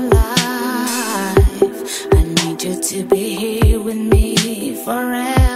life. I need you to be here with me forever.